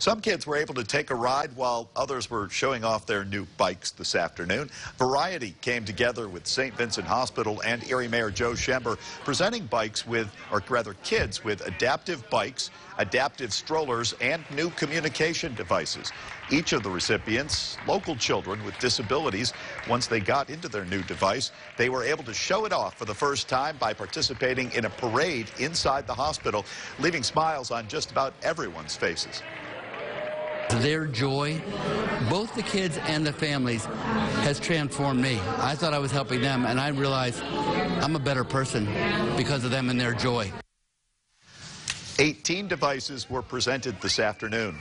Some kids were able to take a ride while others were showing off their new bikes this afternoon. Variety came together with St. Vincent Hospital and Erie Mayor Joe Schember presenting bikes with, or rather kids with adaptive bikes, adaptive strollers, and new communication devices. Each of the recipients, local children with disabilities, once they got into their new device, they were able to show it off for the first time by participating in a parade inside the hospital, leaving smiles on just about everyone's faces. Their joy, both the kids and the families, has transformed me. I thought I was helping them, and I realized I'm a better person because of them and their joy. 18 devices were presented this afternoon.